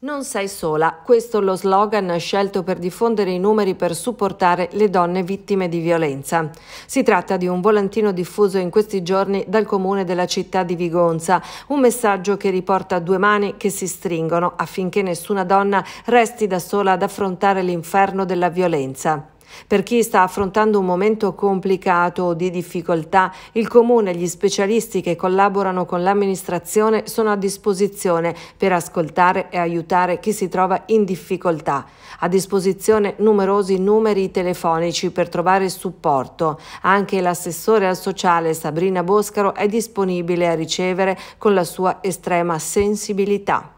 Non sei sola, questo è lo slogan scelto per diffondere i numeri per supportare le donne vittime di violenza. Si tratta di un volantino diffuso in questi giorni dal comune della città di Vigonza, un messaggio che riporta due mani che si stringono affinché nessuna donna resti da sola ad affrontare l'inferno della violenza. Per chi sta affrontando un momento complicato o di difficoltà, il Comune e gli specialisti che collaborano con l'amministrazione sono a disposizione per ascoltare e aiutare chi si trova in difficoltà. A disposizione numerosi numeri telefonici per trovare supporto. Anche l'assessore al sociale Sabrina Boscaro è disponibile a ricevere con la sua estrema sensibilità.